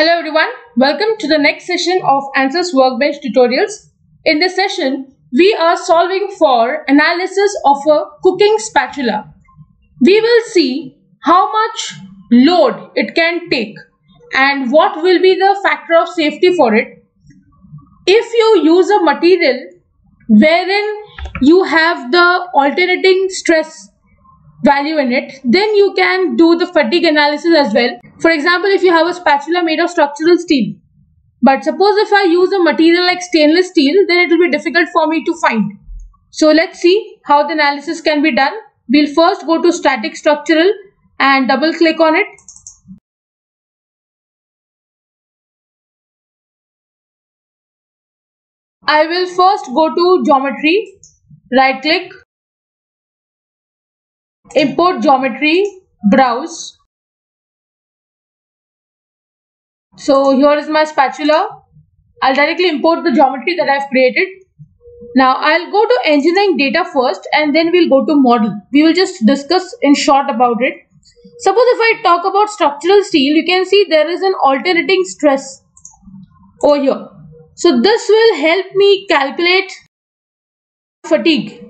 Hello everyone, welcome to the next session of ANSYS Workbench tutorials. In this session, we are solving for analysis of a cooking spatula. We will see how much load it can take and what will be the factor of safety for it. If you use a material wherein you have the alternating stress value in it, then you can do the fatigue analysis as well. For example, if you have a spatula made of structural steel, but suppose if I use a material like stainless steel, then it will be difficult for me to find. So let's see how the analysis can be done. We'll first go to static structural and double click on it. I will first go to geometry, right click, import geometry, browse. So here is my spatula. I'll directly import the geometry that I've created. Now I'll go to engineering data first and then we'll go to model. We will just discuss in short about it. Suppose if I talk about structural steel, you can see there is an alternating stress over here. So this will help me calculate fatigue.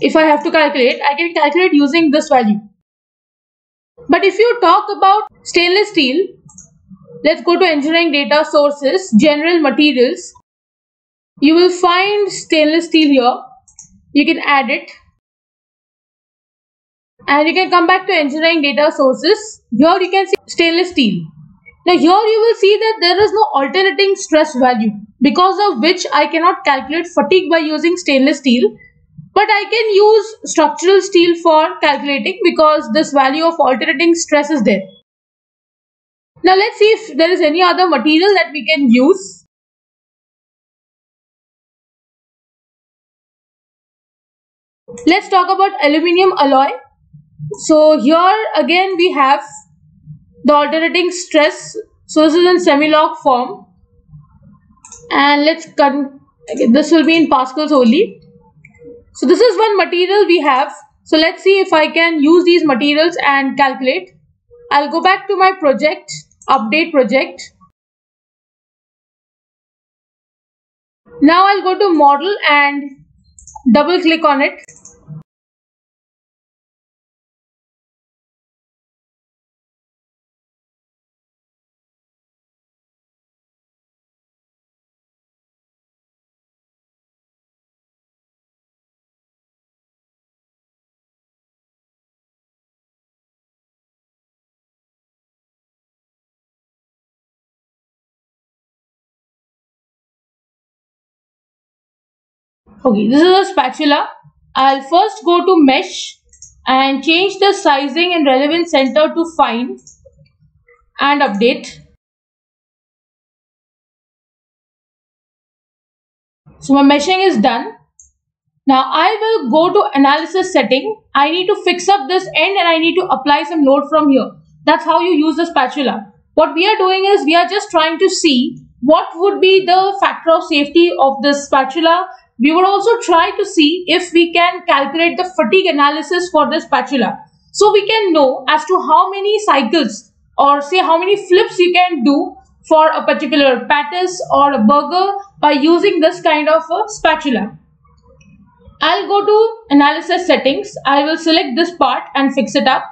If I have to calculate, I can calculate using this value. But if you talk about stainless steel, let's go to engineering data sources, general materials. You will find stainless steel here. You can add it. And you can come back to engineering data sources. Here you can see stainless steel. Now here you will see that there is no alternating stress value because of which I cannot calculate fatigue by using stainless steel. But I can use structural steel for calculating because this value of alternating stress is there. Now let's see if there is any other material that we can use. Let's talk about aluminium alloy. So here again we have the alternating stress. So this is in semi-log form. And let's cut, this will be in pascals only. So this is one material we have. So let's see if I can use these materials and calculate. I'll go back to my project, update project. Now I'll go to model and double click on it. Okay, this is a spatula. I'll first go to mesh and change the sizing and relevance center to fine and update. So my meshing is done. Now I will go to analysis setting. I need to fix up this end and I need to apply some load from here. That's how you use the spatula. What we are doing is we are just trying to see what would be the factor of safety of this spatula we would also try to see if we can calculate the fatigue analysis for this spatula. So we can know as to how many cycles or say how many flips you can do for a particular patties or a burger by using this kind of a spatula. I'll go to analysis settings. I will select this part and fix it up.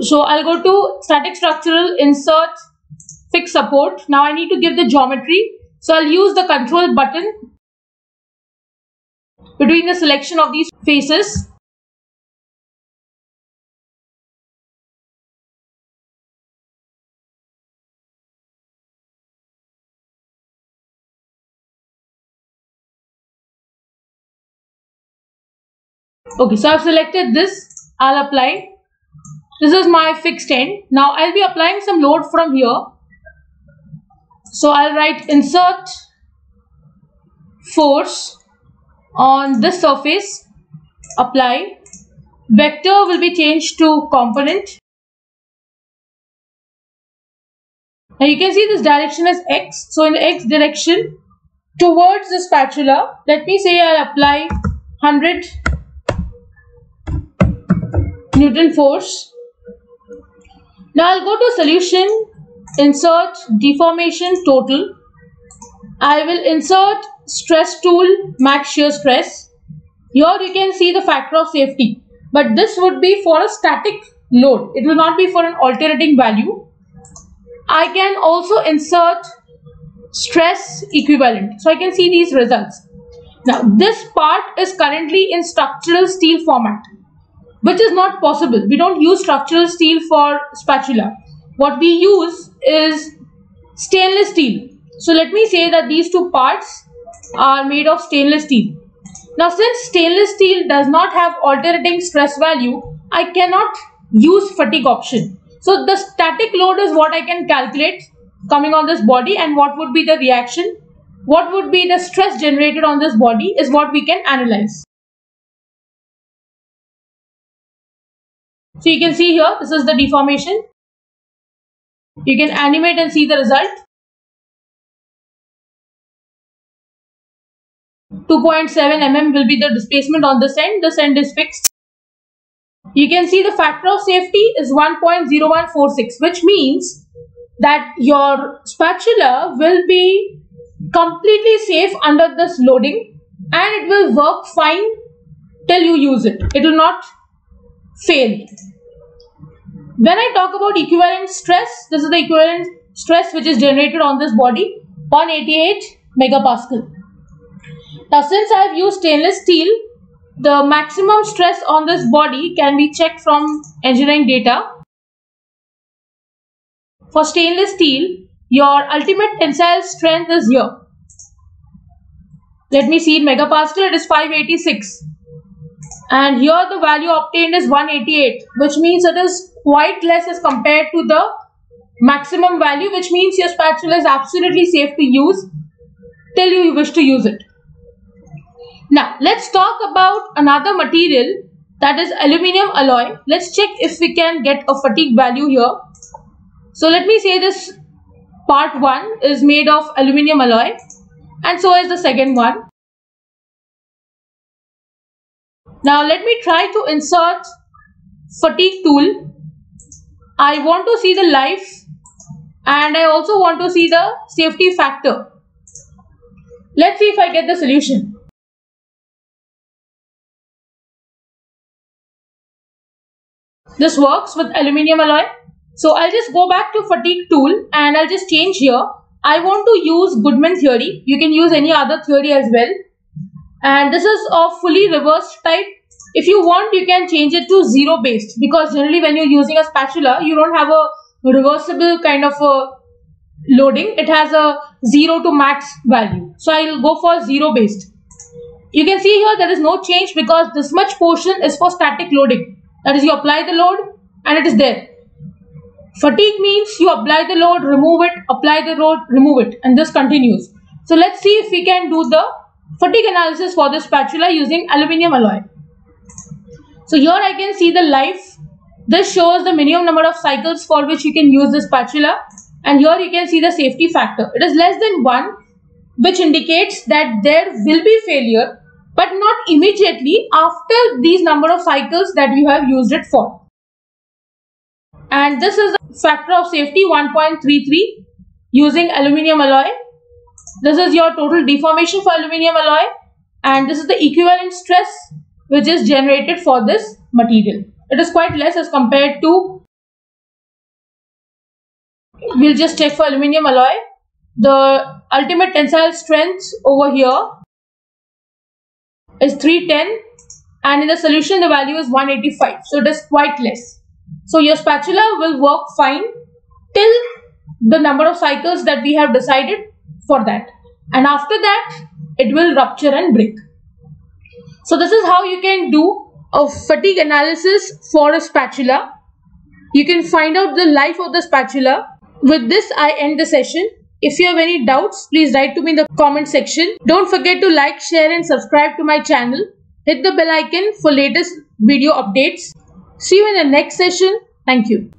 So I'll go to static structural insert fix support. Now I need to give the geometry so I'll use the control button between the selection of these faces. Okay, so I've selected this. I'll apply. This is my fixed end. Now I'll be applying some load from here so I'll write insert force on this surface, apply. Vector will be changed to component. Now you can see this direction is x. So in the x direction towards the spatula, let me say I'll apply 100 Newton force. Now I'll go to solution insert deformation total. I will insert stress tool max shear stress. Here you can see the factor of safety but this would be for a static load. It will not be for an alternating value. I can also insert stress equivalent. So I can see these results. Now this part is currently in structural steel format which is not possible. We don't use structural steel for spatula. What we use is stainless steel. So let me say that these two parts are made of stainless steel. Now since stainless steel does not have alternating stress value, I cannot use fatigue option. So the static load is what I can calculate coming on this body and what would be the reaction, what would be the stress generated on this body is what we can analyze. So you can see here, this is the deformation. You can animate and see the result. 2.7 mm will be the displacement on this end. This end is fixed. You can see the factor of safety is 1.0146 which means that your spatula will be completely safe under this loading and it will work fine till you use it. It will not fail. When I talk about equivalent stress, this is the equivalent stress which is generated on this body, 188 megapascal. Now since I have used stainless steel, the maximum stress on this body can be checked from engineering data. For stainless steel, your ultimate tensile strength is here. Let me see in megapascal, it is 586 and here the value obtained is 188 which means it is quite less as compared to the maximum value which means your spatula is absolutely safe to use till you wish to use it. Now let's talk about another material that is aluminium alloy. Let's check if we can get a fatigue value here. So let me say this part 1 is made of aluminium alloy and so is the second one. Now let me try to insert fatigue tool. I want to see the life and I also want to see the safety factor. Let's see if I get the solution. This works with aluminium alloy. So I'll just go back to fatigue tool and I'll just change here. I want to use Goodman theory. You can use any other theory as well and this is of fully reversed type if you want you can change it to zero based because generally when you're using a spatula you don't have a reversible kind of a loading. It has a zero to max value. So i'll go for zero based. You can see here there is no change because this much portion is for static loading. That is you apply the load and it is there. Fatigue means you apply the load remove it apply the load remove it and this continues. So let's see if we can do the fatigue analysis for the spatula using aluminium alloy. So here I can see the life. This shows the minimum number of cycles for which you can use the spatula and here you can see the safety factor. It is less than 1 which indicates that there will be failure but not immediately after these number of cycles that you have used it for. And this is the factor of safety 1.33 using aluminium alloy this is your total deformation for aluminium alloy and this is the equivalent stress which is generated for this material. It is quite less as compared to, we'll just check for aluminium alloy. The ultimate tensile strength over here is 310 and in the solution the value is 185 so it is quite less. So your spatula will work fine till the number of cycles that we have decided for that and after that it will rupture and break. So this is how you can do a fatigue analysis for a spatula. You can find out the life of the spatula. With this I end the session. If you have any doubts, please write to me in the comment section. Don't forget to like, share and subscribe to my channel. Hit the bell icon for latest video updates. See you in the next session. Thank you.